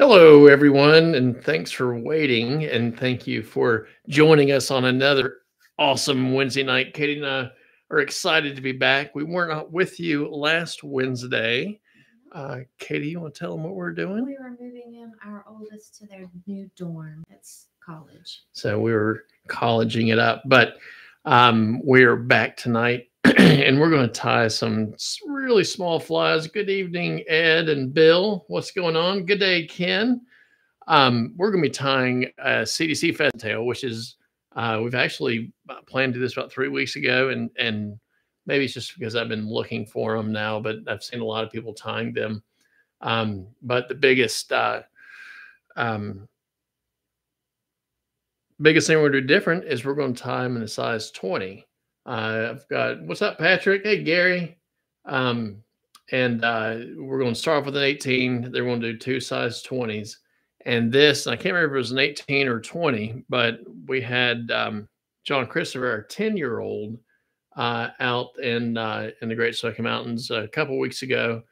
Hello, everyone, and thanks for waiting. And thank you for joining us on another awesome Wednesday night. Katie and I are excited to be back. We weren't with you last Wednesday. Uh, Katie, you want to tell them what we're doing? We were moving in our oldest to their new dorm. It's college. So we were colleging it up, but um, we're back tonight and we're going to tie some really small flies. Good evening, Ed and Bill. What's going on? Good day, Ken. Um, we're going to be tying a CDC pheasant tail, which is uh, we've actually uh, planned to do this about three weeks ago, and and maybe it's just because I've been looking for them now, but I've seen a lot of people tying them. Um, but the biggest uh, um, biggest thing we're going to do different is we're going to tie them in a size 20. Uh, I've got what's up, Patrick? Hey, Gary. Um, and uh, we're going to start off with an 18. They're going to do two size 20s. And this, I can't remember if it was an 18 or 20, but we had um, John Christopher, our 10 year old, uh, out in uh, in the Great Smoky Mountains a couple weeks ago.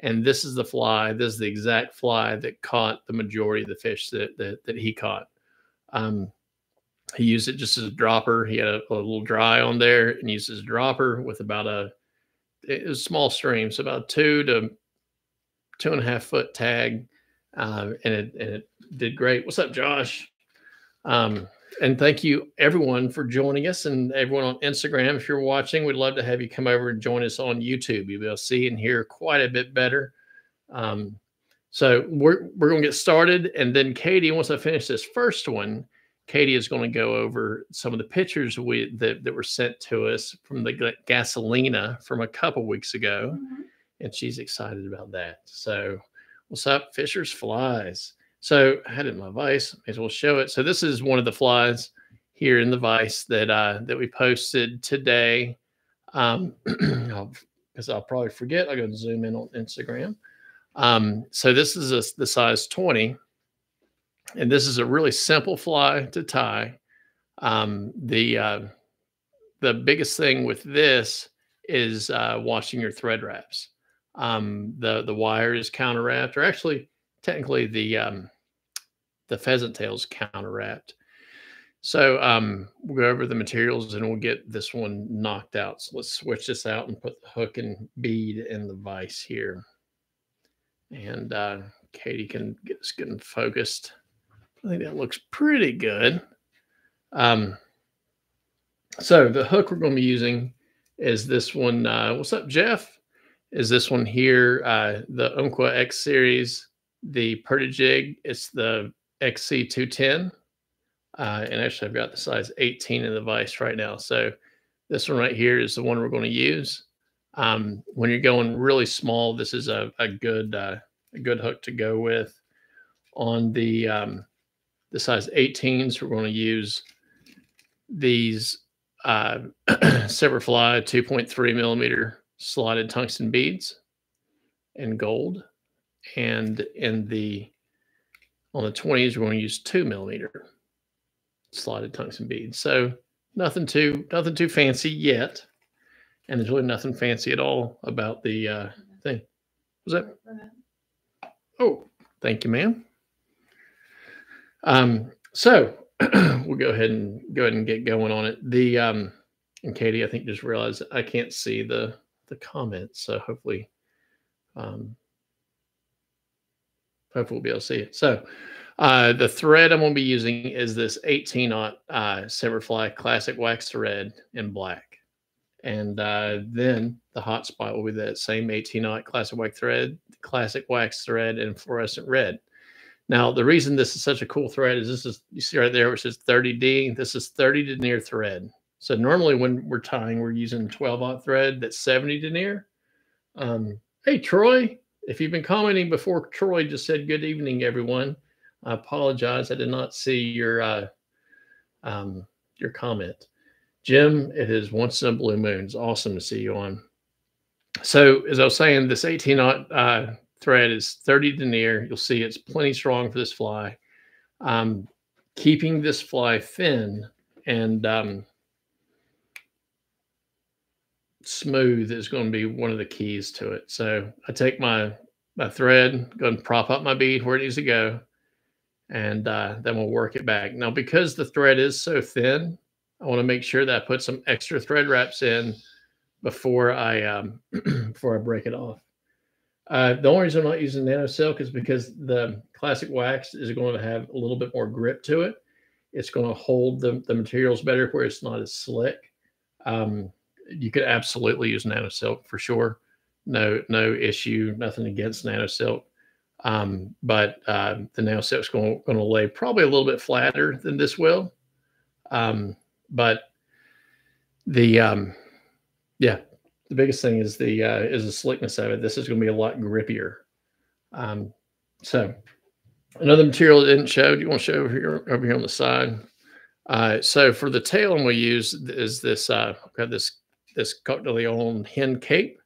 And this is the fly. This is the exact fly that caught the majority of the fish that that, that he caught. Um, he used it just as a dropper. He had a, a little dry on there and used his dropper with about a, a small stream, so about two to two and a half foot tag. Uh, and it and it did great. What's up, Josh? Um, and thank you everyone for joining us and everyone on Instagram. If you're watching, we'd love to have you come over and join us on YouTube. You'll be able to see and hear quite a bit better. Um, so we're we're gonna get started, and then Katie, once I finish this first one, Katie is going to go over some of the pictures we that, that were sent to us from the gasolina from a couple weeks ago, mm-hmm. and she's excited about that. So, what's up, Fisher's flies? So, I had it in my vise. May as well show it. So, this is one of the flies here in the vise that uh, that we posted today. Um, because I'll probably forget. I'll go zoom in on Instagram. Um, so this is a, the size 20 and this is a really simple fly to tie. Um, the uh, the biggest thing with this is uh, washing your thread wraps. Um, the the wire is counter wrapped, or actually, technically the um, the pheasant tails counter wrapped. So um, we'll go over the materials and we'll get this one knocked out. So let's switch this out and put the hook and bead in the vise here. And uh, Katie can get us getting focused. I think that looks pretty good. Um, so the hook we're going to be using is this one. Uh, what's up, Jeff? Is this one here, uh, the Umpqua X series, the Pertajig. It's the XC210. Uh, and actually, I've got the size 18 in the vise right now. So this one right here is the one we're going to use. Um, when you're going really small, this is a, a good uh, a good hook to go with. On the um, the size 18s. We're going to use these uh, Silverfly 2.3 millimeter slotted tungsten beads in gold. And in the on the 20s, we're going to use two millimeter slotted tungsten beads. So nothing too nothing too fancy yet. And there's really nothing fancy at all about the uh, thing. Was that? Oh, thank you, ma'am. Um, so we'll go ahead and go ahead and get going on it. The um, and Katie, I think just realized I can't see the the comments, so hopefully, um, hopefully we'll be able to see it. So uh, the thread I'm going to be using is this 18 aught uh, Silverfly Classic Wax thread in black, and uh, then the hot spot will be that same 18 aught Classic Wax thread, Classic Wax thread in fluorescent red. Now, the reason this is such a cool thread is this is, you see right there, which says 30D. This is 30 denier thread. So normally when we're tying, we're using 12 aught thread that's 70 denier. Um, hey, Troy, if you've been commenting before, Troy just said, good evening, everyone. I apologize. I did not see your, uh, um, your comment. Jim, it is once in a blue moon. It's awesome to see you on. So as I was saying, this 18 aught uh, thread is 30 denier. You'll see it's plenty strong for this fly. Um, keeping this fly thin and um, smooth is going to be one of the keys to it. So I take my my thread, go and prop up my bead where it needs to go, and uh, then we'll work it back. Now, because the thread is so thin, I want to make sure that I put some extra thread wraps in before I um, before I break it off. Uh, the only reason I'm not using nano silk is because the classic wax is going to have a little bit more grip to it. It's going to hold the, the materials better where it's not as slick. Um, you could absolutely use nano silk for sure. No, no issue, nothing against nano silk. Um, but uh, the nano silk's going, going to lay probably a little bit flatter than this will. Um, but the um, yeah, the biggest thing is the uh, is the slickness of it. This is going to be a lot grippier. Um, so another material that didn't show. Do you want to show over here over here on the side? Uh, so for the tail, I'm going to use is this. Uh, got this this Coq de Leon hen cape.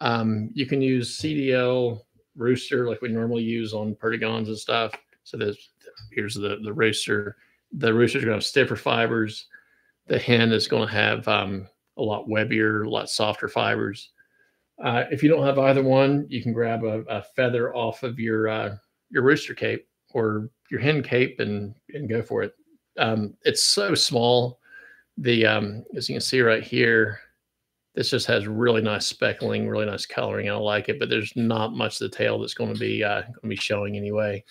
Um, you can use CDL rooster like we normally use on perdigons and stuff. So there's here's the the rooster. The rooster's going to have stiffer fibers. The hen is going to have um, a lot webbier, a lot softer fibers. Uh, if you don't have either one, you can grab a, a feather off of your uh, your rooster cape or your hen cape and and go for it. Um, it's so small. The um, as you can see right here, this just has really nice speckling, really nice coloring. I like it, but there's not much of the tail that's going to be uh, going to be showing anyway.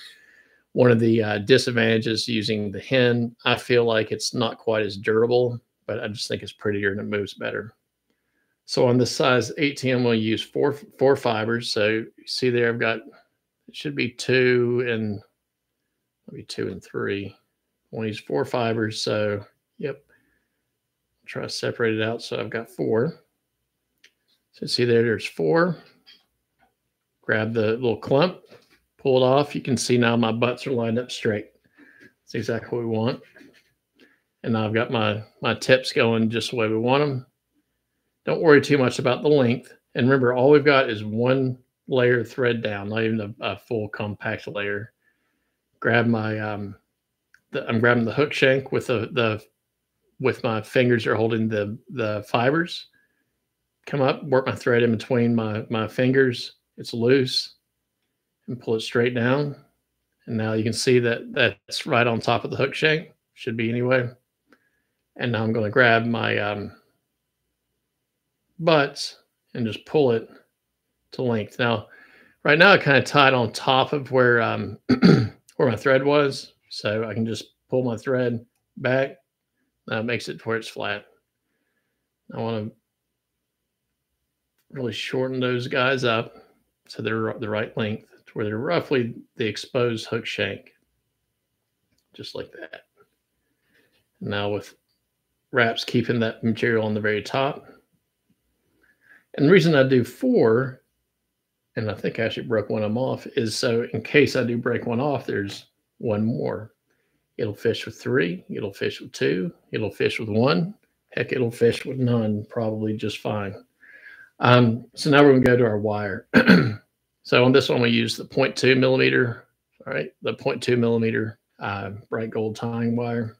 One of the uh, disadvantages using the hen, I feel like it's not quite as durable but I just think it's prettier and it moves better. So on this size 18, I'm going to use four four fibers. So you see there, I've got it should be two and maybe two and three. I want to use four fibers. So yep, try to separate it out. So I've got four. So see there, there's four. Grab the little clump, pull it off. You can see now my butts are lined up straight. That's exactly what we want. And I've got my, my tips going just the way we want them. Don't worry too much about the length. And remember, all we've got is one layer thread down, not even a, a full compact layer. Grab my, um, the, I'm grabbing the hook shank with the, the, with my fingers are holding the, the fibers. Come up, work my thread in between my, my fingers. It's loose and pull it straight down. And now you can see that that's right on top of the hook shank. Should be anyway. And now I'm going to grab my um, butts and just pull it to length. Now, right now I kind of tied on top of where um, where my thread was. So I can just pull my thread back. That makes it where it's flat. I want to really shorten those guys up so they're the right length to where they're roughly the exposed hook shank. Just like that. Now with wraps keeping that material on the very top. And the reason I do four, and I think I actually broke one of them off, is so in case I do break one off, there's one more. It'll fish with three, it'll fish with two, it'll fish with one. Heck, it'll fish with none, probably just fine. Um, so now we're to go to our wire. so on this one, we use the 0.2 millimeter, all right, the 0.2 millimeter uh, bright gold tying wire.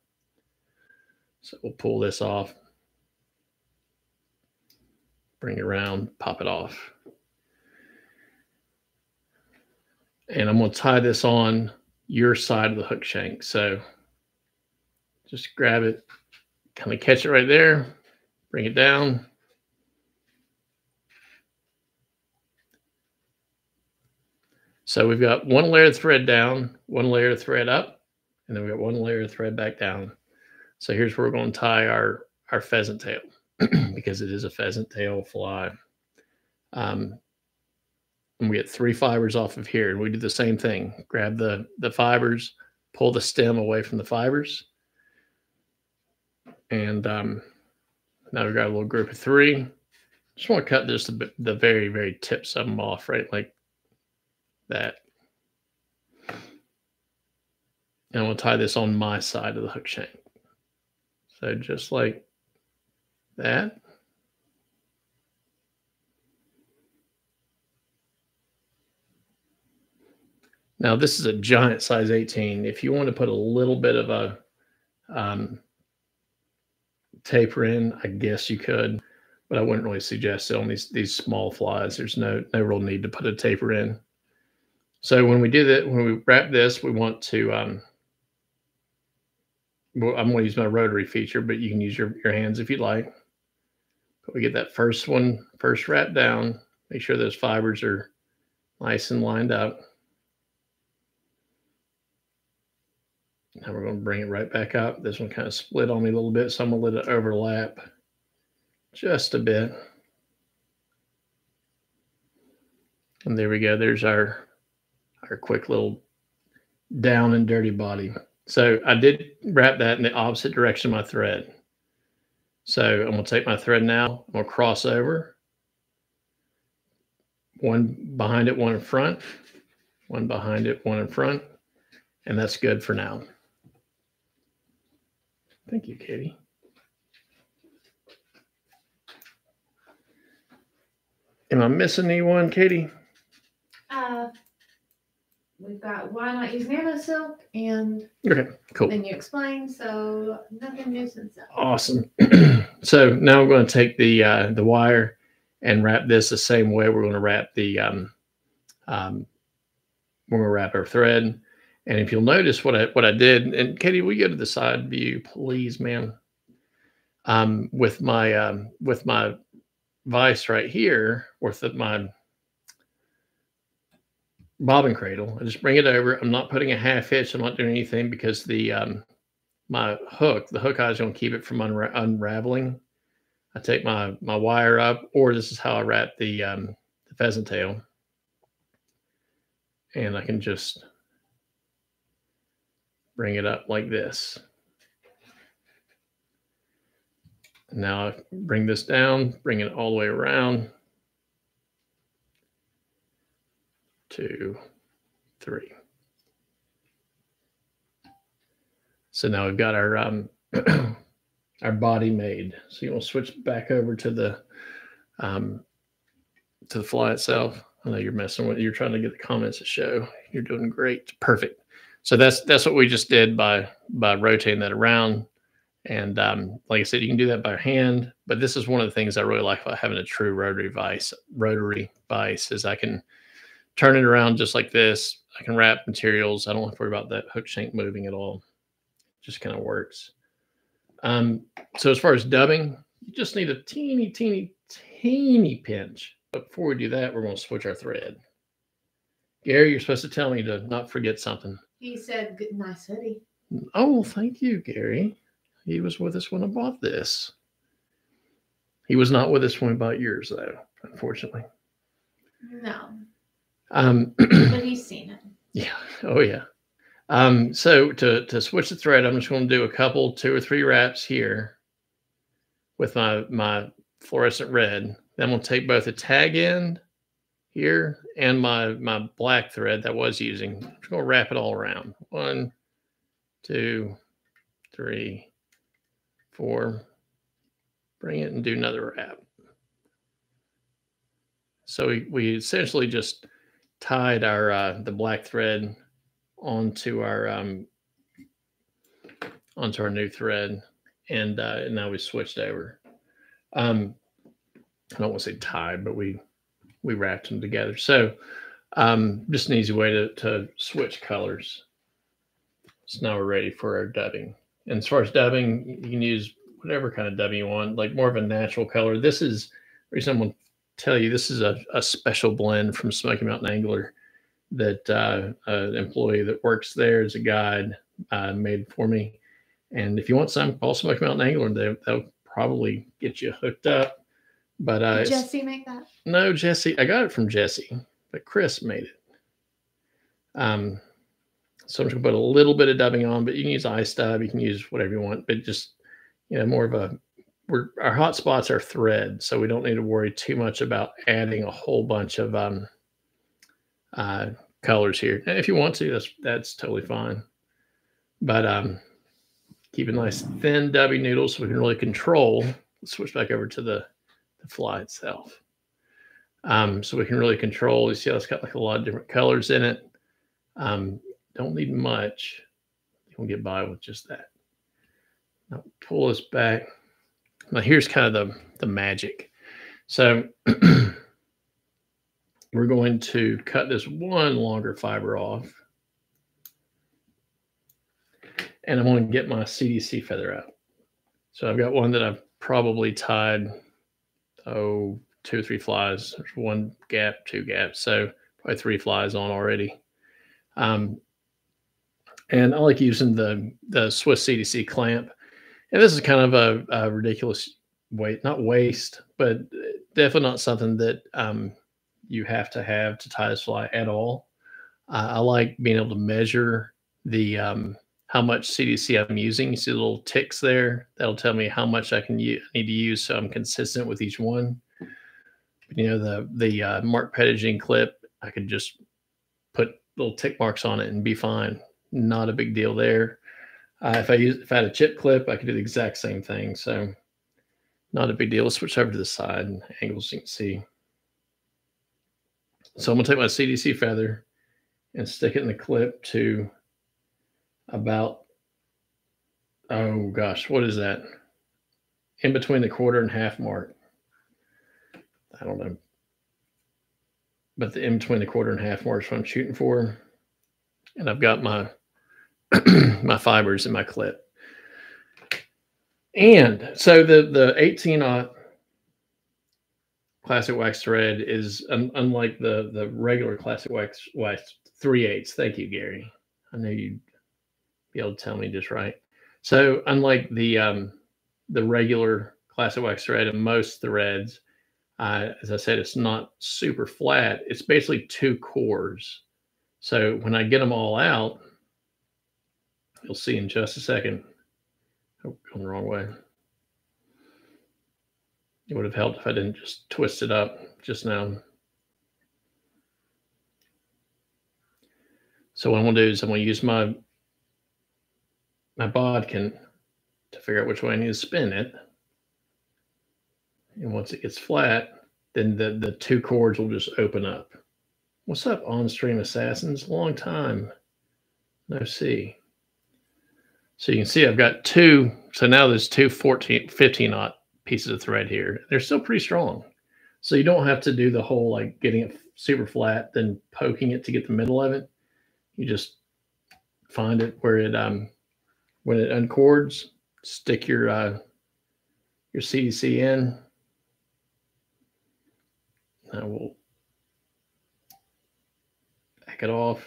So we'll pull this off, bring it around, pop it off. And I'm going to tie this on your side of the hook shank. So just grab it, kind of catch it right there, bring it down. So we've got one layer of thread down, one layer of thread up, and then we've got one layer of thread back down. So here's where we're going to tie our, our pheasant tail because it is a pheasant tail fly. Um, and we get three fibers off of here and we do the same thing. Grab the, the fibers, pull the stem away from the fibers. And um, now we've got a little group of three. Just want to cut just the, the very, very tips of them off, right? Like that. And we'll tie this on my side of the hook shank. So just like that. Now this is a giant size 18. If you want to put a little bit of a um, taper in, I guess you could, but I wouldn't really suggest it on these these small flies. There's no no real need to put a taper in. So when we do that, when we wrap this, we want to, um, well, I'm going to use my rotary feature, but you can use your, your hands if you'd like. But we get that first one, first wrap down, make sure those fibers are nice and lined up. Now we're going to bring it right back up. This one kind of split on me a little bit, so I'm going to let it overlap just a bit. And there we go. There's our our quick little down and dirty body. So I did wrap that in the opposite direction of my thread. So I'm going to take my thread now. I'm going to cross over. One behind it, one in front. One behind it, one in front. And that's good for now. Thank you, Katie. Am I missing anyone, Katie? Uh, we've got why not use nano silk and Okay, cool. then you explain. So nothing new since then. Awesome. so now I'm going to take the uh, the wire and wrap this the same way we're going to wrap the um, um, we're going to wrap our thread. And if you'll notice what I what I did, and Katie, we go to the side view, please, man Um, with my um, with my vice right here, with the, my bobbin cradle, I just bring it over. I'm not putting a half hitch. I'm not doing anything because the um, my hook, the hook eye is going to keep it from unra- unraveling. I take my my wire up, or this is how I wrap the um, the pheasant tail, and I can just bring it up like this. Now I bring this down, bring it all the way around. Two, three. So now we've got our um, our body made. So you want to switch back over to the um, to the fly itself. I know you're messing with. You're trying to get the comments to show. You're doing great. Perfect. So that's that's what we just did by by rotating that around. And um, like I said, you can do that by hand. But this is one of the things I really like about having a true rotary vice. Rotary vise is I can turn it around just like this. I can wrap materials. I don't have to worry about that hook shank moving at all. It just kind of works. Um, so as far as dubbing, you just need a teeny, teeny, teeny pinch. But before we do that, we're going to switch our thread. Gary, you're supposed to tell me to not forget something. He said, "Good, nice hoodie." Oh, thank you, Gary. He was with us when I bought this. He was not with us when we bought yours, though, unfortunately. No, Um, but he's seen it. yeah. Oh, yeah. Um, so to to switch the thread, I'm just going to do a couple, two or three wraps here with my my fluorescent red. Then I'm going to take both the tag end here and my my black thread that I was using. I'm just going to wrap it all around. One, two, three, four. Bring it and do another wrap. So we, we essentially just tied our uh, the black thread onto our um, onto our new thread, and, uh, and now we switched over. Um, I don't want to say tied, but we we wrapped them together. So um, just an easy way to to switch colors. So now we're ready for our dubbing. And as far as dubbing, you can use whatever kind of dubbing you want, like more of a natural color. This is reason I'm tell you this is a, a special blend from Smoky Mountain Angler that uh, an employee that works there as a guide uh, made for me. And if you want some, call Smoky Mountain Angler. They, they'll probably get you hooked up. But uh, Jesse make that? no, Jesse. I got it from Jesse, but Chris made it. Um, so I'm just gonna put a little bit of dubbing on, but you can use Ice Dub, you can use whatever you want, but just you know, more of a we're our hot spots are thread, so we don't need to worry too much about adding a whole bunch of um uh colors here. And if you want to, that's that's totally fine. But um keep a nice thin dubbing noodle so we can really control. Let's switch back over to the, the fly itself. Um, so we can really control. You see how it's got like a lot of different colors in it. Um, don't need much. You can get by with just that. Now pull this back. Now here's kind of the, the magic. So we're going to cut this one longer fiber off. And I'm going to get my CDC feather out. So I've got one that I've probably tied, oh, two or three flies. There's one gap, two gaps. So probably three flies on already. Um, and I like using the, the Swiss CDC clamp. And this is kind of a, a ridiculous weight, not waste, but definitely not something that um, you have to have to tie this fly at all. Uh, I like being able to measure the um, how much CDC I'm using. You see the little ticks there. That'll tell me how much I can need to use so I'm consistent with each one. You know, the the uh, Marc Petitjean clip, I could just put little tick marks on it and be fine. Not a big deal there. Uh, if I use if I had a chip clip, I could do the exact same thing. So not a big deal. Let's switch over to the side and angles you can see. So I'm gonna take my CDC feather and stick it in the clip to about, oh gosh, what is that? In between the quarter and half mark. I don't know. But the in between the quarter and half mark is what I'm shooting for. And I've got my my fibers in my clip. And so the the 18 aught classic wax thread is un, unlike the the regular classic wax wax three eighths. Thank you, Gary. I know you'd be able to tell me just right. So unlike the um, the regular classic wax thread and most threads, uh, as I said, it's not super flat. It's basically two cores. So when I get them all out, you'll see in just a second. Oh, going the wrong way. It would have helped if I didn't just twist it up just now. So what I'm gonna do is I'm gonna use my my bodkin to figure out which way I need to spin it. And once it gets flat, then the, the two cords will just open up. What's up, on stream assassins? Long time. No see. So you can see I've got two. So now there's two 14, 15 knot pieces of thread here. They're still pretty strong. So you don't have to do the whole like getting it super flat, then poking it to get the middle of it. You just find it where it um when it uncords, stick your uh your CDC in. Now we'll back it off.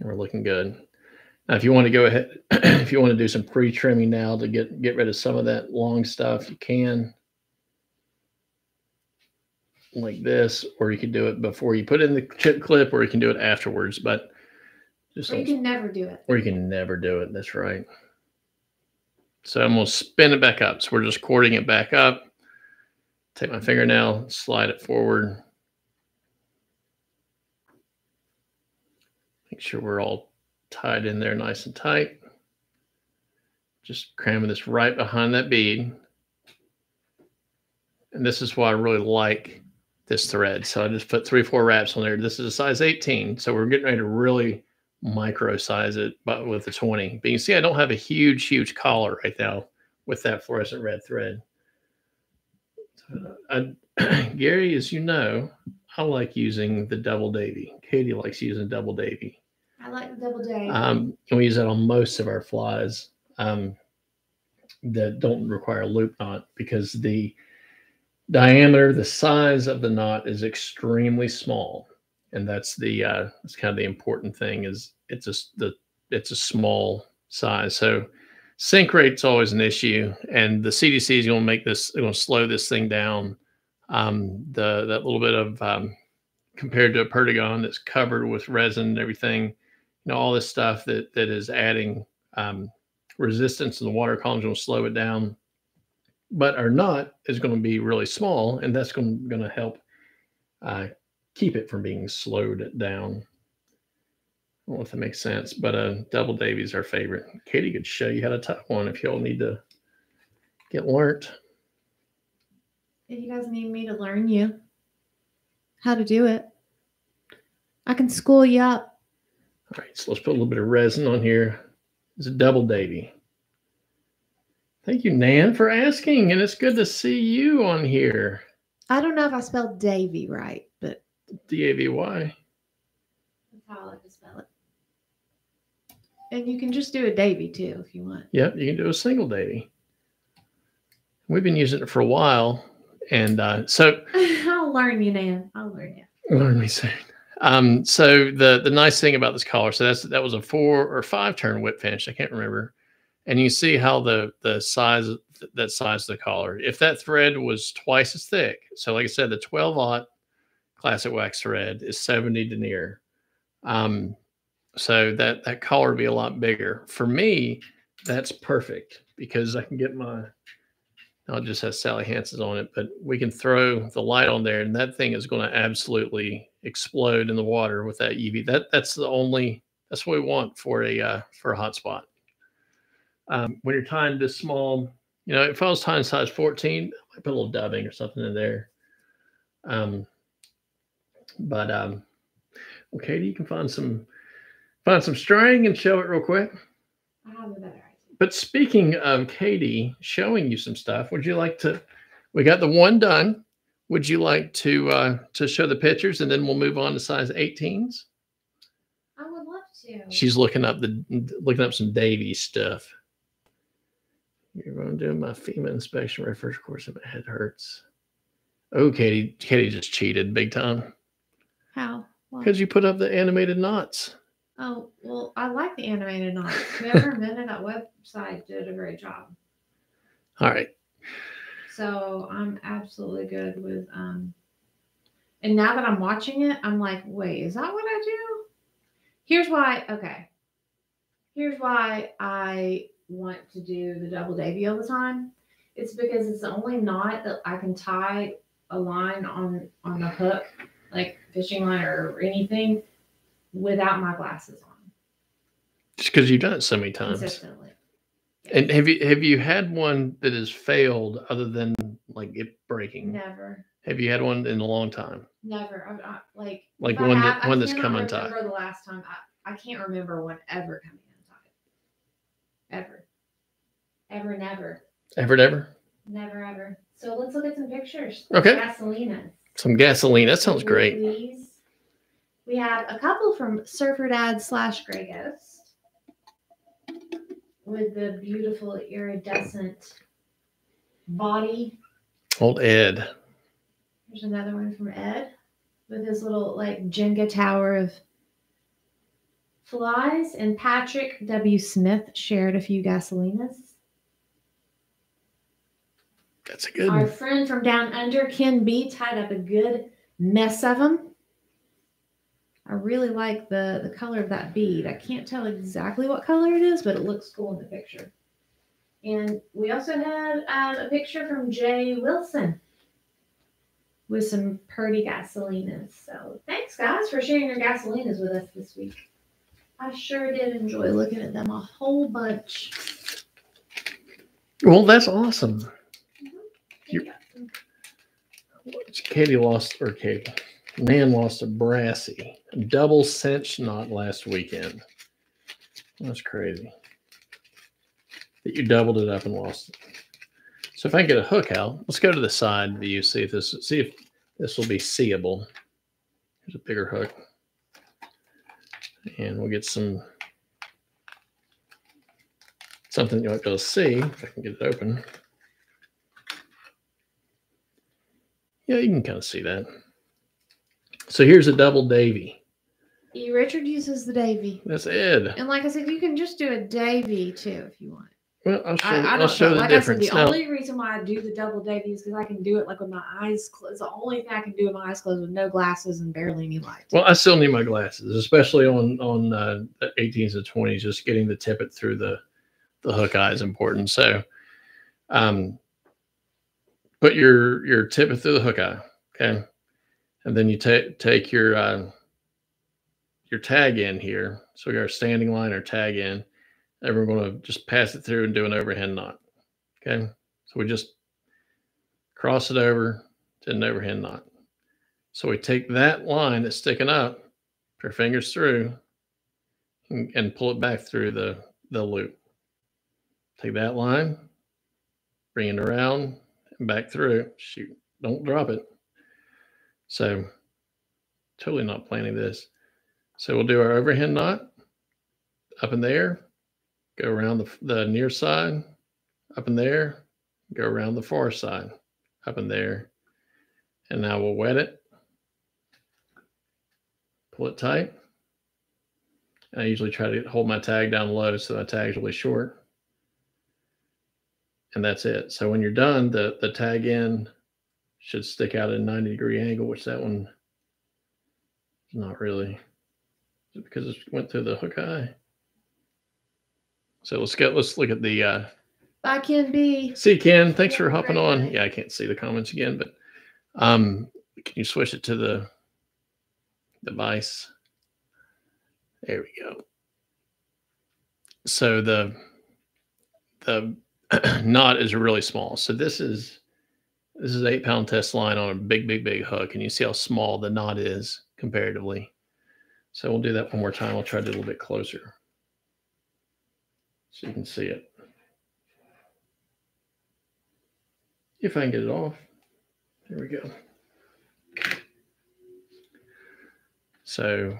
We're looking good. Now, if you want to go ahead, if you want to do some pre-trimming now to get get rid of some of that long stuff, you can, like this, or you can do it before you put in the chip clip, or you can do it afterwards. But just or you can never do it. Or you can never do it. That's right. So I'm gonna spin it back up. So we're just cording it back up. Take my fingernail, slide it forward. Make sure we're all tied in there nice and tight. Just cramming this right behind that bead. And this is why I really like this thread. So I just put three, four wraps on there. This is a size 18. So we're getting ready to really micro size it, but with the 20. But you see I don't have a huge, huge collar right now with that fluorescent red thread. So I, uh, Gary, as you know, I like using the double davy. Katie likes using double davy. I like the double J. Um, and we use that on most of our flies um, that don't require a loop knot because the diameter, the size of the knot is extremely small, and that's the uh, that's kind of the important thing is it's a the it's a small size. So sink rate's always an issue, and the CDC is going to make this going to slow this thing down. Um, the that little bit of um, compared to a perdigon that's covered with resin and everything know, all this stuff that that is adding um, resistance in the water columns will slow it down. But our knot is going to be really small, and that's going, to help uh, keep it from being slowed down. I don't know if that makes sense, but uh, double Davy is our favorite. Katie could show you how to tie one if y'all need to get learnt. If you guys need me to learn you how to do it, I can school you up. All right, so let's put a little bit of resin on here. It's a double Davy. Thank you, Nan, for asking, and it's good to see you on here. I don't know if I spelled Davy right, but D A V Y. that's how I like to spell it. And you can just do a Davy too if you want. Yep, you can do a single Davy. We've been using it for a while, and uh, so I'll learn you, Nan. I'll learn you. learn me soon. Um, so the the nice thing about this collar, so that's that was a four or five turn whip finish. I can't remember, and you see how the the size that size of the collar. If that thread was twice as thick, so like I said, the 12 aught classic wax thread is 70 denier. Um, so that that collar would be a lot bigger. For me, that's perfect because I can get my I'll just have Sally Hansen's on it, but we can throw the light on there and that thing is going to absolutely explode in the water with that UV. That that's the only that's what we want for a uh, for a hot spot. Um, when you're tying this small, you know, if I was tying size 14, I might put a little dubbing or something in there. Um, but um, well, Katie, you can find some find some string and show it real quick. I have a better idea. But speaking of Katie showing you some stuff, would you like to? We got the one done. Would you like to uh, to show the pictures and then we'll move on to size 18s? I would love to. She's looking up the looking up some Davy stuff. You're going to do my FEMA inspection refresh course and my head hurts. Oh, Katie, Katie just cheated big time How? Because you put up the animated knots. Oh, well, I like the animated knots. Whoever invented that website did a great job. All right. So I'm absolutely good with um and now that I'm watching it, I'm like, wait, is that what I do? Here's why, okay. Here's why I want to do the double davy all the time. It's because it's the only knot that I can tie a line on on the hook, like fishing line or anything, without my glasses on Just because you've done it so many times. consistently. And have you have you had one that has failed other than like it breaking? Never. Have you had one in a long time? Never. I'm not like Like one have- that one that's come untied. Remember the last time I, I can't remember one ever coming untied. Ever. Ever, never, Ever, ever? never, ever. So let's look at some pictures. Okay. Gasolina. Some gasoline. That sounds great. We have a couple from Surfer Dad slash Grey Ghost with the beautiful iridescent body. Old Ed. There's another one from Ed with his little like Jenga tower of flies. And Patrick W. Smith shared a few gasolinas. That's a good Our one. friend from down under, Ken B, tied up a good mess of them. I really like the the color of that bead. I can't tell exactly what color it is, but it looks cool in the picture. And we also had uh, a picture from Jay Wilson with some Purdy gasolinas. So thanks, guys, for sharing your gasolinas with us this week. I sure did enjoy looking at them a whole bunch. Well, that's awesome. You- Yeah. Katie lost, or Katie, Nan lost a brassy, double cinch knot last weekend. That's crazy. That you doubled it up and lost it. So if I get a hook out, let's go to the side view, see if this, see if this will be seeable. Here's a bigger hook. And we'll get some, something you might be able to see if I can get it open. Yeah, you can kind of see that. So here's a double Davy. Richard uses the Davy. That's Ed. And like I said, you can just do a Davy too if you want. Well, I'll show, I, I I'll don't show the Like difference. I said, the Now, only reason why I do the double Davy is because I can do it like with my eyes closed. The only thing I can do with my eyes closed with no glasses and barely any light. well, I still need my glasses, especially on on uh, the 18s and 20s. Just getting the tippet through the the hook eye is important. So, um, put your your tippet through the hook eye, okay, and then you take take your uh, your tag in here. So we got our standing line, our tag in, and we're going to just pass it through and do an overhand knot. Okay, so we just cross it over to an overhand knot. So we take that line that's sticking up, put our fingers through, and, and pull it back through the, the loop. Take that line, bring it around and back through. Shoot, don't drop it. So totally not planning this. So we'll do our overhand knot up in there, go around the, the near side, up in there, go around the far side, up in there. And now we'll wet it. Pull it tight. I usually try to hold my tag down low so my tag's really short. And that's it. So when you're done, the, the tag end should stick out at a 90 degree angle, which that one is not really because it went through the hook eye. So let's get let's look at the uh Bye, Ken B. see Ken. Thanks Yeah, for hopping on. night. Yeah, I can't see the comments again, but um can you switch it to the device? There we go. So the the knot is really small. So this is this is eight pound test line on a big, big, big hook, and you see how small the knot is comparatively. So we'll do that one more time. I'll try to do a little bit closer so you can see it. If I can get it off. There we go. So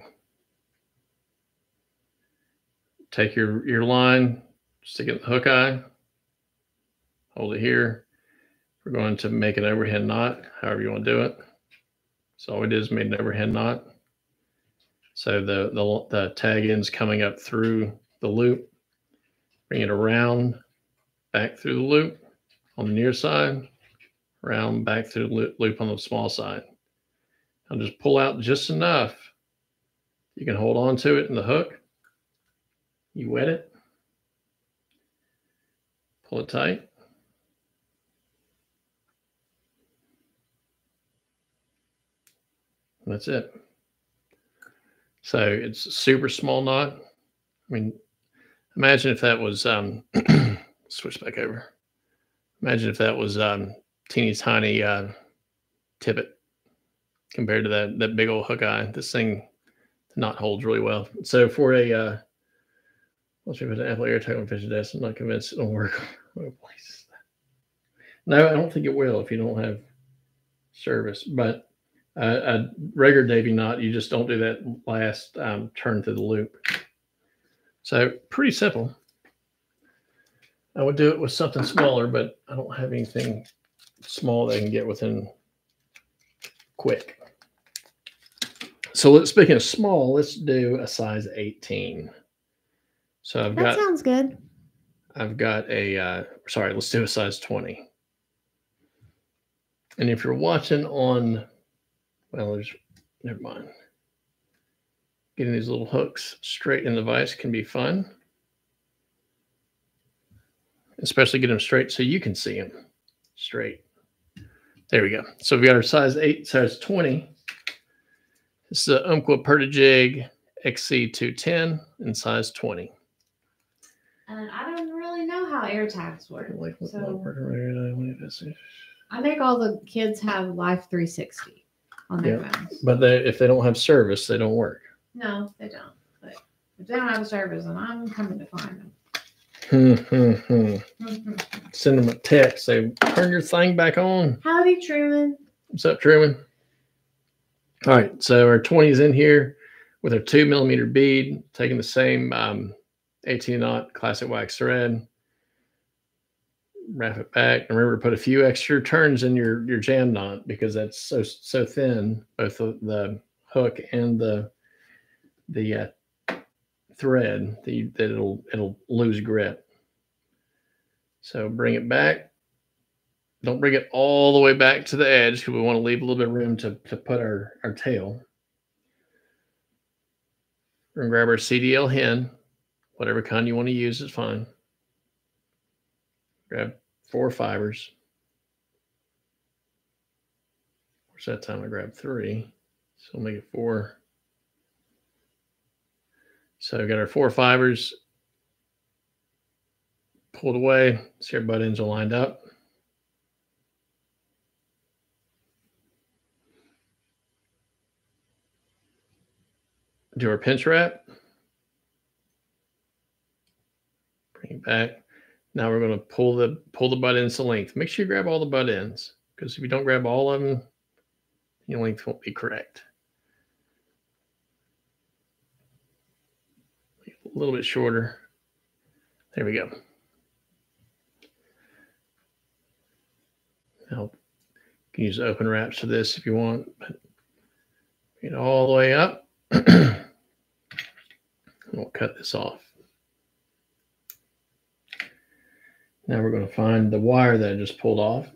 take your, your line, stick it in the hook eye, hold it here. We're going to make an overhead knot, however you want to do it. So all we did is made an overhead knot. So the, the, the tag end's coming up through the loop. Bring it around, back through the loop on the near side, around back through the loop, loop on the small side. I'll just pull out just enough. You can hold on to it in the hook. You wet it. Pull it tight. That's it. So it's super small knot. I mean, imagine if that was um switch back over. Imagine if that was um teeny tiny uh tippet compared to that that big old hook eye. This thing knot holds really well. So for a uh let's put an Apple AirTag on fishing desk. I'm not convinced it'll work. No, I don't think it will if you don't have service. But uh, a regular Davy knot, you just don't do that last um, turn through the loop. So pretty simple. I would do it with something smaller, but I don't have anything small that I can get within quick. So let's speaking of small, let's do a size 18. So I've That got sounds good. I've got a uh, sorry, let's do a size 20. And if you're watching on well, there's never mind. Getting these little hooks straight in the vise can be fun. Especially get them straight so you can see them straight. There we go. So we've got our size 8, size 20. This is a Umpqua Pertajig XC210 in size 20. And I don't really know how air tags work. Like, So I make all the kids have Life 360 on their phones. they, if they don't have service, they don't work. No, they don't. But if they don't have service, then I'm coming to find them. Hmm, hmm, hmm. Send them a text. Say, turn your thing back on. Howdy, Truman. What's up, Truman? All right, so our 20 is in here with our two millimeter bead, taking the same um, 18 knot classic wax thread. Wrap it back. Remember to put a few extra turns in your your jam knot because that's so so thin, both the, the hook and the the uh, thread that, that it'll it'll lose grip. So bring it back. Don't bring it all the way back to the edge because we want to leave a little bit of room to, to put our, our tail. We're gonna grab our CDL hen, whatever kind you want to use is fine. Grab four fibers. Of course, that time I grabbed three, so make it four. So we got our four fibers pulled away. See our butt ends are lined up. Do our pinch wrap. Bring it back. Now we're going to pull the pull the butt ends to length. Make sure you grab all the butt ends because if you don't grab all of them, Your length won't be correct. A little bit shorter. There we go. Now, you can use open wraps for this if you want, but get all the way up. we'll cut this off. Now we're going to find the wire that I just pulled off.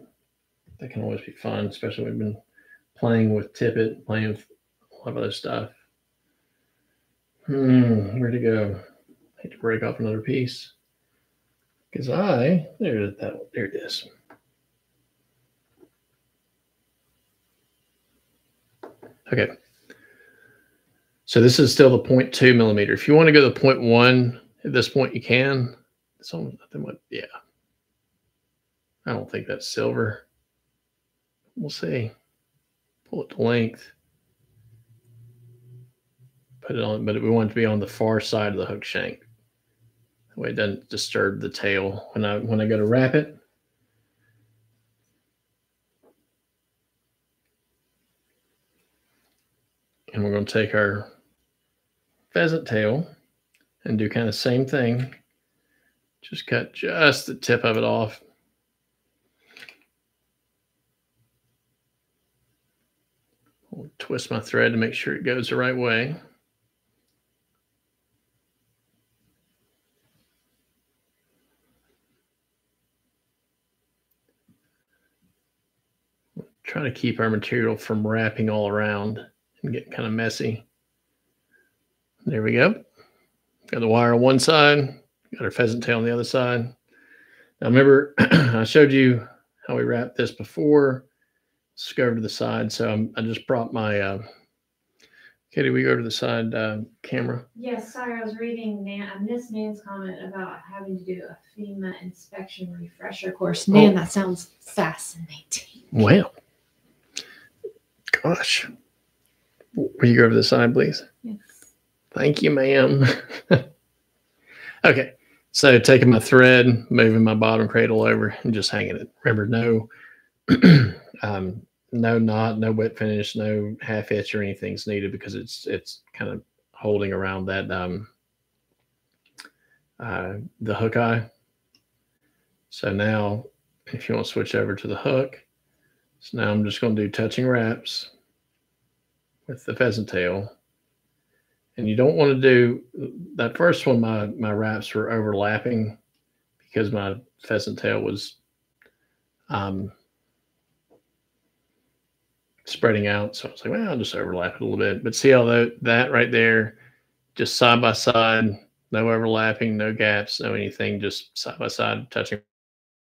That can always be fun, especially when we've been playing with tippet, playing with a lot of other stuff. Hmm, where'd it go? I hate to break off another piece. Because I, there, that, there it is. Okay. So this is still the 0.2 millimeter. If you want to go to 0.1 at this point, you can. On, yeah. I don't think that's silver. We'll see. Pull it to length. Put it on, but we want it to be on the far side of the hook shank. That way it doesn't disturb the tail when I when I go to wrap it. And we're going to take our pheasant tail and do kind of the same thing. Just cut just the tip of it off. I'll twist my thread to make sure it goes the right way. Try to keep our material from wrapping all around and get kind of messy. There we go. Got the wire on one side, got our pheasant tail on the other side. Now remember, I showed you how we wrapped this before. Let's go over to the side. So I'm, i just brought my, uh, Katie, we go to the side uh, camera. Yes, sorry, I was reading Nan, I missed Nan's comment about having to do a FEMA inspection refresher course. Nan, oh. that sounds fascinating. Well, gosh. Will you go over the side, please? Yes. Thank you, ma'am. okay. So taking my thread, moving my bottom cradle over and just hanging it. Remember, no um, no knot, no whip finish, no half hitch or anything's needed because it's it's kind of holding around that um, uh, the hook eye. So now, if you want to switch over to the hook, so now I'm just going to do touching wraps with the pheasant tail. And you don't want to do that first one. My my wraps were overlapping because my pheasant tail was um, spreading out. So I was like, well, I'll just overlap it a little bit. But see how that, that right there, just side by side, no overlapping, no gaps, no anything, just side by side touching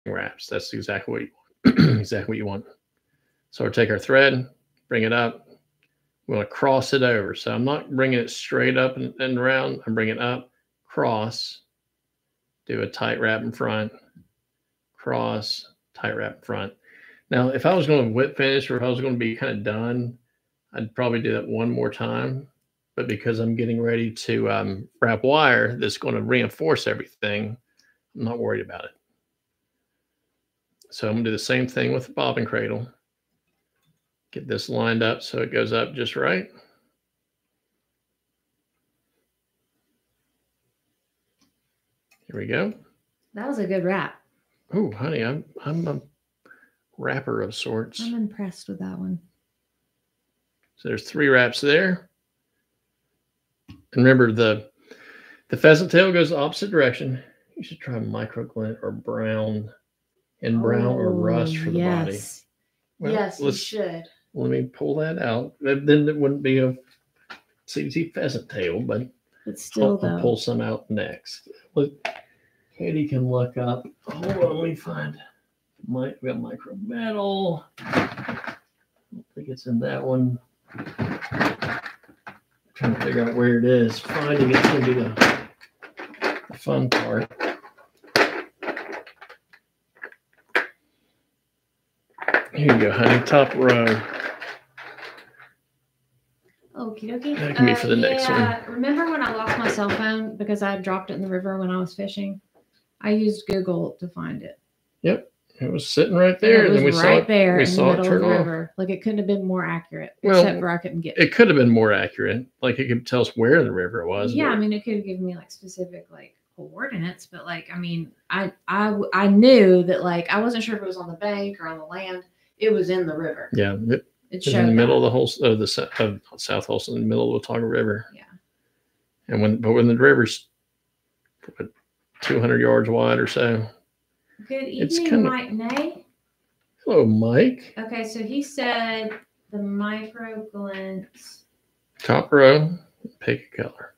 wraps. That's exactly what you want. exactly what you want. So we'll take our thread, bring it up. We want to cross it over. So I'm not bringing it straight up and, and around. I'm bringing it up, cross, do a tight wrap in front, cross, tight wrap in front. Now, if I was going to whip finish or if I was going to be kind of done, I'd probably do that one more time. But because I'm getting ready to um, wrap wire that's going to reinforce everything, I'm not worried about it. So I'm going to do the same thing with the bobbin cradle. Get this lined up so it goes up just right. Here we go. That was a good wrap. Oh, honey, I'm I'm wrapper of sorts. I'm impressed with that one. So there's three wraps there. And remember the the pheasant tail goes the opposite direction. You should try micro glint or brown and brown oh, or rust for the yes. body. Well, yes, you should. Let me pull that out. Then it wouldn't be a CDC pheasant tail, but it's still I'll, I'll pull some out next. Look, Katie can look up. Hold on, let me find we got micro metal. I don't think it's in that one. I'm trying to figure out where it is. Finding it's going to be the, the fun part. Here you go, honey. Top row. Okie dokie. That can be for the uh, next yeah. one. Remember when I lost my cell phone because I dropped it in the river when I was fishing? I used Google to find it. Yep. It was sitting right there, it and then we saw it. there we in the saw it turn off. Like it couldn't have been more accurate, Well, except for I couldn't get. It could have been more accurate. Like it could tell us where in the river it was. yeah, but- I mean, it could have given me like specific like coordinates, but like, I mean, I I I knew that like I wasn't sure if it was on the bank or on the land. It was in the river. yeah. It It showed in the middle that. of the whole of the of South Holston, in the middle of the Watauga River. Yeah. And when but when the river's two hundred yards wide or so. Good evening, kinda- Mike Nay. Hello, Mike. Okay, so he said the micro glints. Top row, pick a color.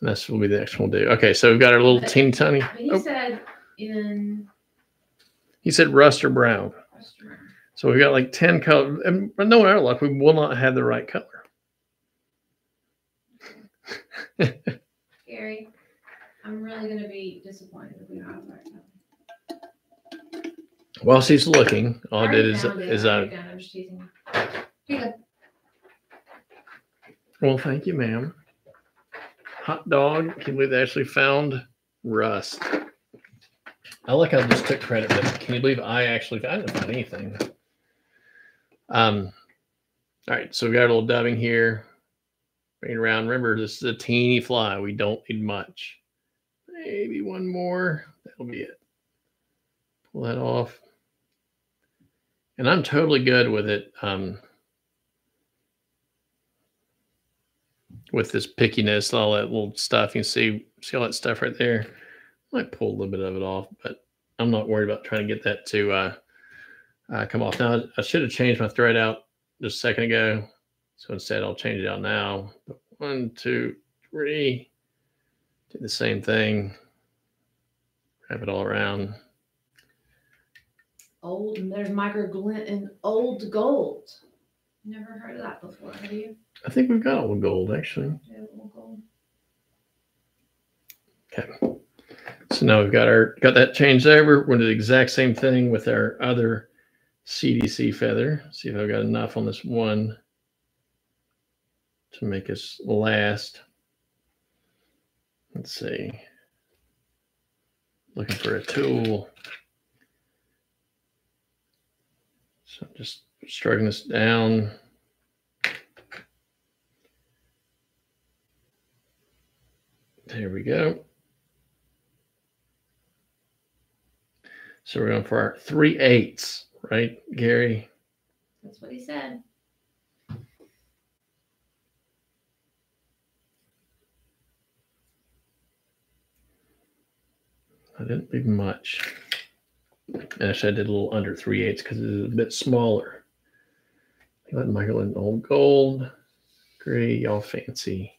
And that's will be the next one we'll do. Okay, so we've got our little But- teeny tiny. He Oh, said in he said rust or brown. restaurant. So we've got like 10 colors. And no, in our luck, we will not have the right color. Gary, I'm really gonna be disappointed if we don't have the right. While she's looking, all I did is, found it, is I I, already found it, I'm just teasing you. Here you go. well, thank you, ma'am. Hot dog. Can you believe they actually found rust? I like how I just took credit, but can you believe I actually, I didn't find anything. Um, all right, so we got a little dubbing here. Bring it around. Remember, this is a teeny fly. We don't need much. Maybe one more. That'll be it. Pull that off. And I'm totally good with it. Um, with this pickiness, all that little stuff. You can see, see all that stuff right there. Might pull a little bit of it off, but I'm not worried about trying to get that to uh, uh, come off. Now, I should have changed my thread out just a second ago. So instead, I'll change it out now. One, two, three. Do the same thing. Wrap it all around. Old, and there's micro glint and old gold. Never heard of that before, have you? I think we've got old gold actually. Yeah, old gold. Okay. So now we've got our got that changed over. We're gonna do the exact same thing with our other CDC feather. See if I've got enough on this one to make us last. Let's see. Looking for a tool. So I'm just stroking this down. There we go. So we're going for our three eighths, right, Gary? That's what he said. I didn't leave much. Actually, I did a little under three eighths because it's a bit smaller. Let Michael in old gold. Gray, y'all fancy.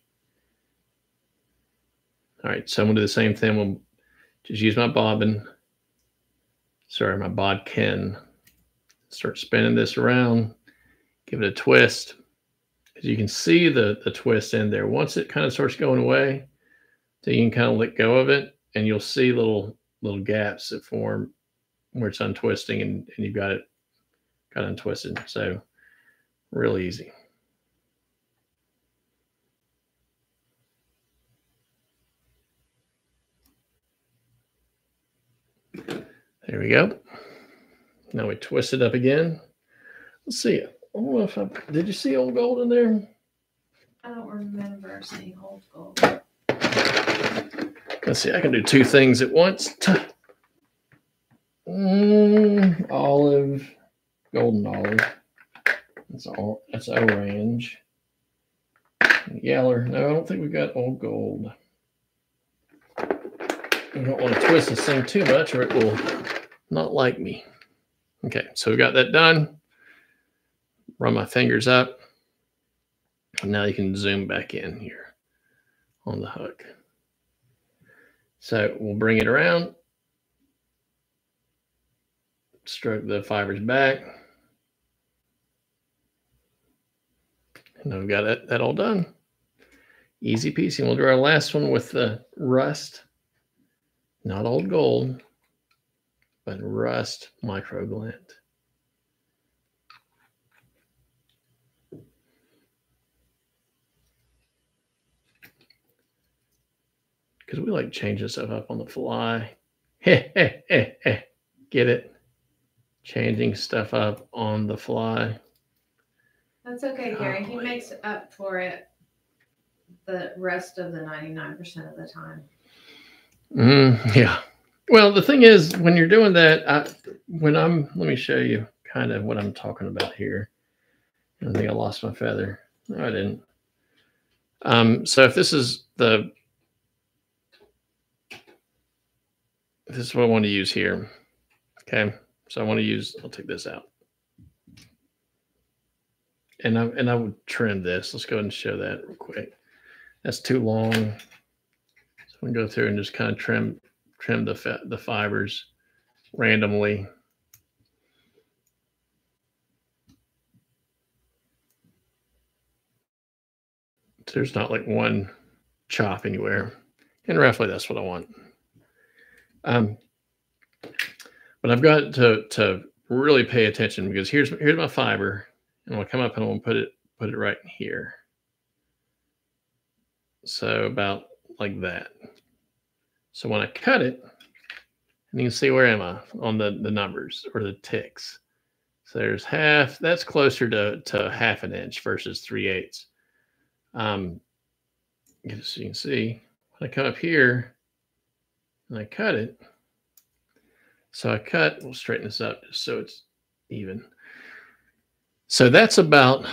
All right, so I'm gonna do the same thing. We'll just use my bobbin. Sorry, my bodkin. Start spinning this around. Give it a twist. As you can see the, the twist in there. Once it kind of starts going away, so you can kind of let go of it and you'll see little little gaps that form where it's untwisting and, and you've got it got untwisted. So real easy. There we go. Now we twist it up again. Let's see. I don't know if I did you see old gold in there? I don't remember seeing old gold. Let's see, I can do two things at once. Mm, olive, golden olive. That's all. That's orange. Yeller. No, I don't think we've got old gold. We don't want to twist this thing too much, or it will not like me. Okay, so we got that done. Run my fingers up. And now you can zoom back in here on the hook. So we'll bring it around, stroke the fibers back. And I've got that, that all done. Easy peasy. We'll do our last one with the rust, not old gold, but rust micro glint. because we like changing stuff up on the fly. Heh, heh, heh, heh. Get it? Changing stuff up on the fly. That's okay, Gary. He makes up for it the rest of the 99% of the time. Mm, yeah. Well, the thing is, when you're doing that, I, when I'm, let me show you kind of what I'm talking about here. I think I lost my feather. No, I didn't. Um, so if this is the, this is what I want to use here. Okay. So I want to use, I'll take this out. And I, and I would trim this. Let's go ahead and show that real quick. That's too long. So we can go through and just kind of trim trim the the fibers randomly. There's not like one chop anywhere. And roughly that's what I want. Um, but I've got to to really pay attention because here's here's my fiber, and I'll come up and I'll put it put it right here. So about like that. So when I cut it, and you can see where am I on the, the numbers or the ticks. So there's half, that's closer to, to half an inch versus three eighths. Um, as you can see, when I come up here and I cut it, so I cut, we'll straighten this up just so it's even. So that's about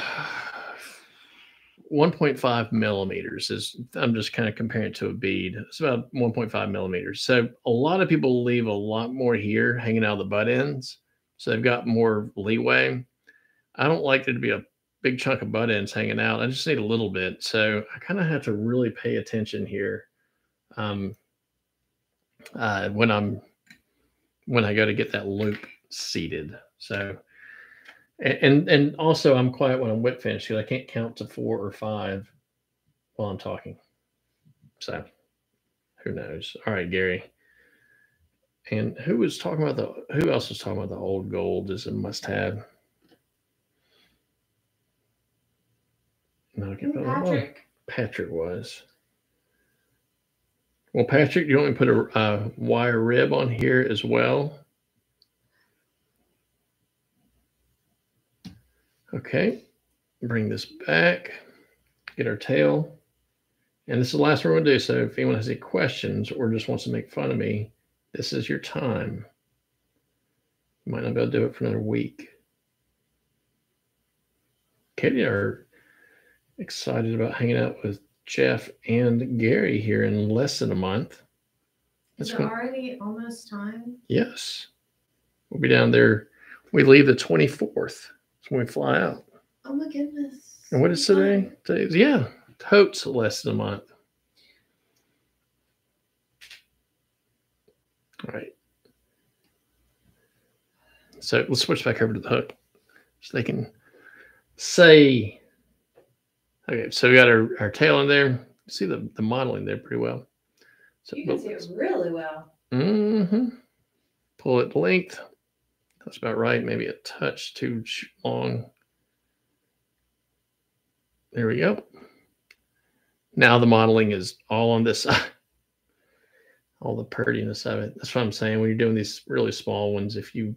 1.5 millimeters is I'm just kind of comparing it to a bead. It's about 1.5 millimeters. So a lot of people leave a lot more here hanging out of the butt ends. So they've got more leeway. I don't like there to be a big chunk of butt ends hanging out. I just need a little bit. So I kind of have to really pay attention here um, uh, when I'm when I go to get that loop seated. So and and also I'm quiet when I'm whip finished because I can't count to four or five while I'm talking. So who knows? All right, Gary. And who was talking about the who else was talking about the old gold as a must have? No, I can't Patrick. Patrick was. Well, Patrick, do you want me to put a wire rib on here as well? Okay, bring this back, get our tail. And this is the last one gonna do. So if anyone has any questions or just wants to make fun of me, this is your time. You might not be able to do it for another week. Katie are excited about hanging out with Jeff and Gary here in less than a month. Is it already almost time? Yes. We'll be down there. We leave the 24th. That's when we fly out. Oh my goodness. And what is today? Today's, yeah, totes less than a month. All right. So let's switch back over to the hook so they can say. Okay, so we got our, our tail in there. See the, the mottling there pretty well. So You can see it really well. hmm Pull it length. That's about right. Maybe a touch too long. There we go. Now the mottling is all on this side. All the prettiness of it. That's what I'm saying. When you're doing these really small ones, if you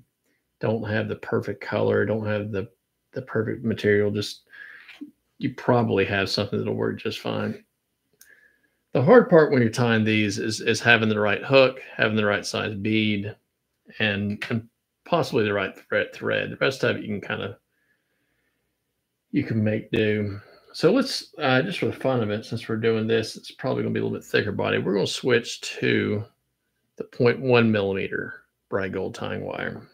don't have the perfect color, don't have the the perfect material, just you probably have something that'll work just fine. The hard part when you're tying these is is having the right hook, having the right size bead, and and possibly the right thread. Thread. The rest of it you can kind of you can make do. So let's uh, just for the fun of it, since we're doing this, it's probably going to be a little bit thicker body. We're going to switch to the 0.1 millimeter bright gold tying wire.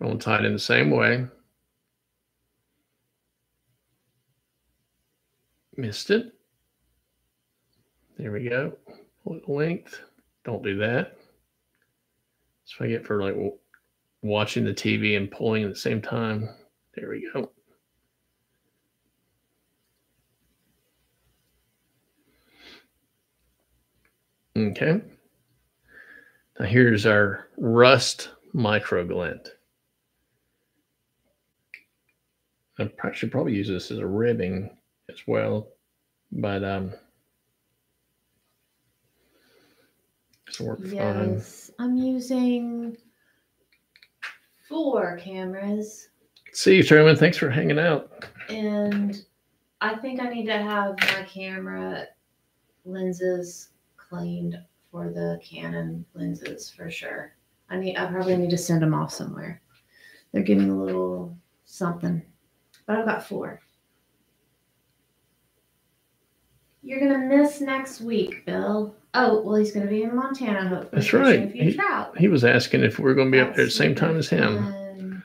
I'm Going to tie it in the same way. Missed it. There we go. Length. Don't do that. That's what I get for like watching the TV and pulling at the same time. There we go. Okay. Now here's our rust micro glint. I should probably use this as a ribbing as well, but um, It's work fine. Yes, I'm using four cameras, See you, Truman. Thanks for hanging out. and I think I need to have my camera lenses cleaned for the Canon lenses for sure. I need. I probably need to send them off somewhere. They're getting a little something, but I've got four. You're gonna miss next week, Bill. Oh, well, he's gonna be in Montana, hopefully. That's right. A few He- trout. He was asking if we're going to be up there at the same time as him. fun.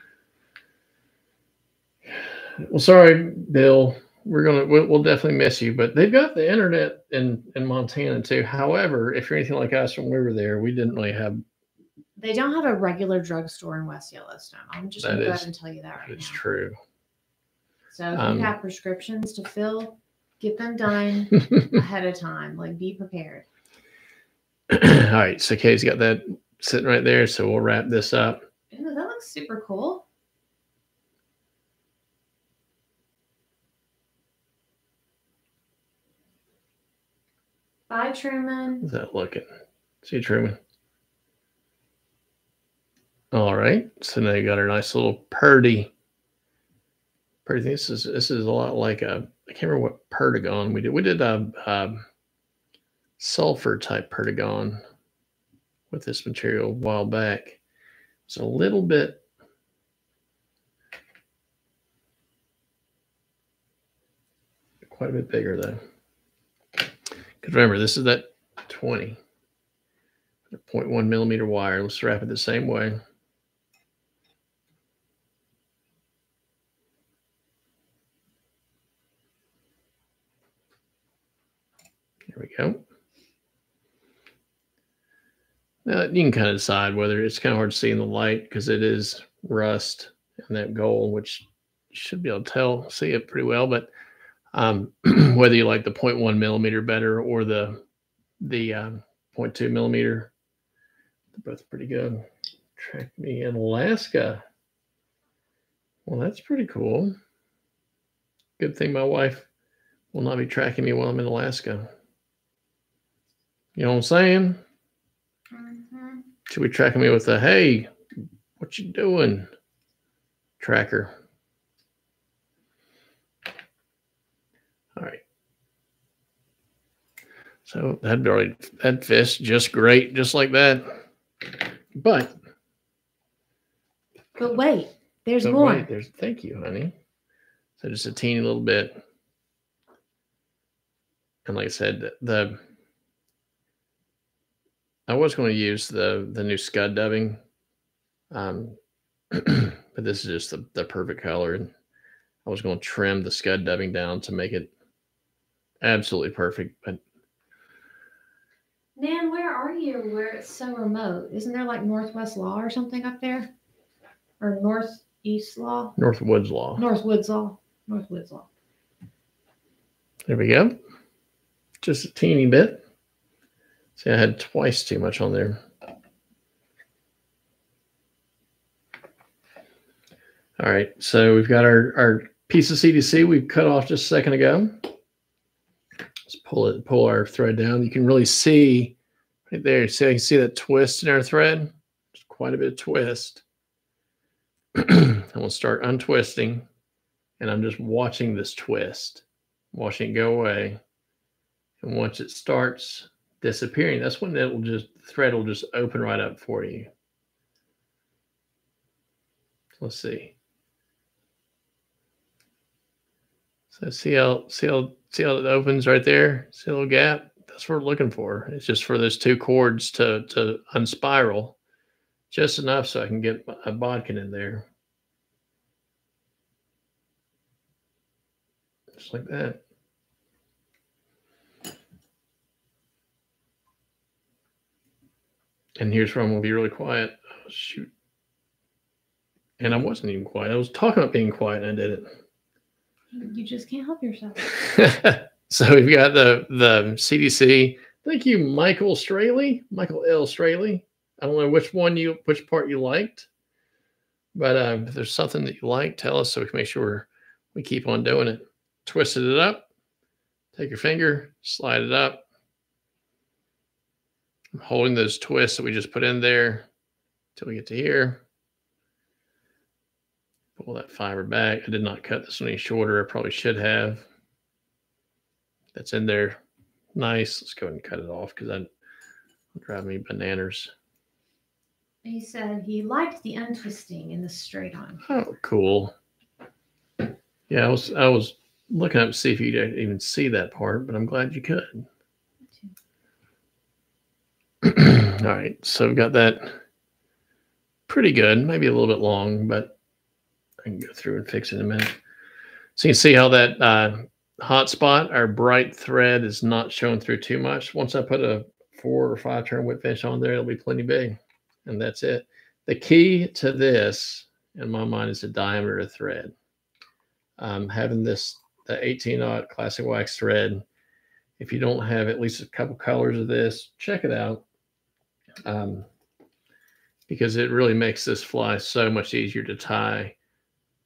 Well, sorry, Bill. We're gonna we'll, we'll definitely miss you, but they've got the internet in in Montana too. However, if you're anything like us when we were there, we didn't really have. They don't have a regular drugstore in West Yellowstone. I'm just gonna go ahead and tell you that right It's now. true. So if Um, you have prescriptions to fill, get them done ahead of time. Like be prepared. All right, so Kay's got that sitting right there, so we'll wrap this up. Ooh, that looks super cool. Bye, Truman. How's that looking? See you, Truman. All right, so now you got our nice little purdy. Purdy. This is this is a lot like a. I can't remember what perdigon we did. We did a, a sulfur type perdigon with this material a while back. It's a little bit. Quite a bit bigger though. Because remember, this is that 20. 0.1 millimeter wire. Let's wrap it the same way. Here we go. Now you can kind of decide whether it's kind of hard to see in the light because it is rust and that gold, which should be able to tell, see it pretty well. But um, whether you like the 0.1 millimeter better or the the um, 0.2 millimeter, they're both pretty good. Track me in Alaska. Well, that's pretty cool. Good thing my wife will not be tracking me while I'm in Alaska. You know what I'm saying? Mhm. She'll be tracking me with a hey, what you doing? Tracker. All right. So that already that fits just great, just like that. But But wait, there's but more. wait, there's thank you, honey. So just a teeny little bit. And like I said, the, the I was going to use the the new scud dubbing, um, but this is just the, the perfect color. And I was going to trim the scud dubbing down to make it absolutely perfect. But Nan, where are you where it's so remote? Isn't there like Northwest Law or something up there? Or Northeast Law? Northwoods Law. Northwoods Law. Northwoods Law. There we go. Just a teeny bit. See, I had twice too much on there. All right, so we've got our, our piece of CDC we cut off just a second ago. Let's pull it, pull our thread down. You can really see right there. See, I can see that twist in our thread. There's quite a bit of twist. and we'll start untwisting, and I'm just watching this twist, watching it go away. And once it starts disappearing, that's when it will just the thread will just open right up for you. Let's see. So see how see how see how it opens right there? See a little gap? That's what we're looking for. It's just for those two cords to to unspiral just enough so I can get a bodkin in there. Just like that. And here's where I'm gonna be really quiet. Oh, shoot. And I wasn't even quiet. I was talking about being quiet and I did it. You just can't help yourself. so we've got the the CDC. Thank you, Michael Straley, Michael L. Straley. I don't know which one you which part you liked, but um, if there's something that you like, tell us so we can make sure we keep on doing it. Twisted it up. Take your finger, slide it up. I'm holding those twists that we just put in there until we get to here. Pull that fiber back. I did not cut this any shorter. I probably should have. That's in there. Nice. Let's go ahead and cut it off because that drive me bananas. He said he liked the untwisting in the straight on. Oh, cool. Yeah, I was I was looking up to see if you could even see that part, but I'm glad you could. All right, so we've got that pretty good, maybe a little bit long, but I can go through and fix it in a minute. So you can see how that uh, hot spot, our bright thread is not showing through too much. Once I put a four or five turn whip finish on there, it'll be plenty big. And that's it. The key to this, in my mind, is the diameter of thread. Um, having this the 18 aught classic wax thread. If you don't have at least a couple colors of this, check it out. Um, because it really makes this fly so much easier to tie.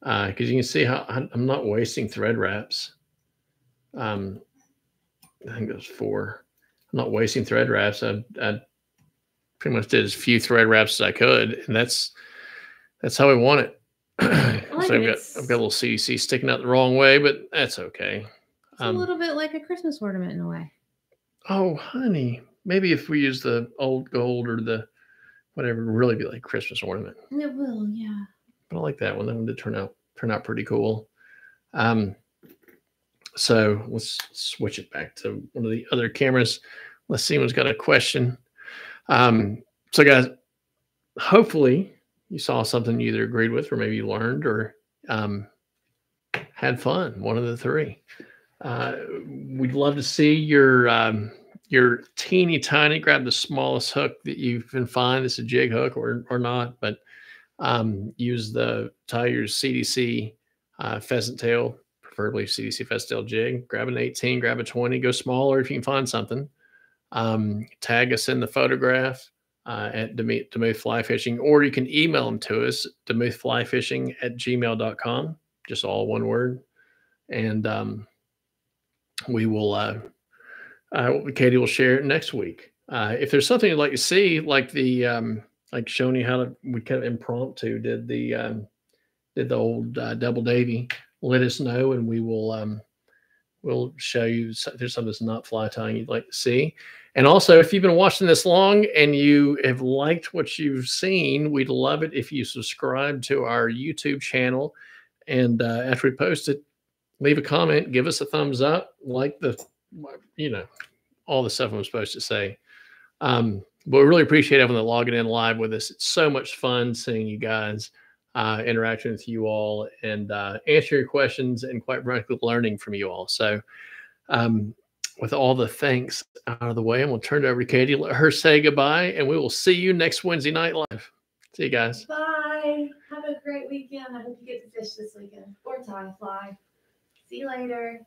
Uh, because uh, you can see how I'm not wasting thread wraps. Um, I think there's four. I'm not wasting thread wraps. I, I pretty much did as few thread wraps as I could, and that's that's how I want it. like so I've got I've got a little CDC sticking out the wrong way, but that's okay. It's um, a little bit like a Christmas ornament in a way. Oh, honey, maybe if we use the old gold or the whatever, really be like Christmas ornament. It will, yeah. But I like that one. That one did turn out turn out pretty cool. Um, so let's switch it back to one of the other cameras. Let's see who's got a question. Um, so guys, hopefully you saw something you either agreed with or maybe you learned or um, had fun. One of the three. Uh, we'd love to see your um, your teeny tiny. Grab the smallest hook that you can find. It's a jig hook or or not, but um, use the your CDC uh, pheasant tail preferably CDC pheasant tail jig. Grab an 18, grab a 20, go smaller if you can find something. Um, tag us in the photograph uh, at Demuth, Demuth Fly Fishing, or you can email them to us, demuthflyfishing at gmail.com, just all one word. And um, we will, uh, uh, Katie will share it next week. Uh, if there's something you'd like to see, like the, um, like showing you how to, we kind of impromptu did the, um, did the old uh, double davy let us know and we will um, we'll show you if there's something that's not fly tying you'd like to see. And also, if you've been watching this long and you have liked what you've seen, we'd love it if you subscribe to our YouTube channel. And uh, after we post it, leave a comment, give us a thumbs up, like the, you know, all the stuff I'm supposed to say. Um, but we really appreciate everyone that logging in live with us. It's so much fun seeing you guys uh, interaction with you all and uh, answer your questions and quite frankly learning from you all. So, um, with all the thanks out of the way, I'm going to turn it over to Katie, let her say goodbye, and we will see you next Wednesday night live. See you guys. Bye. Have a great weekend. I hope you get to fish this weekend or tie a fly. See you later.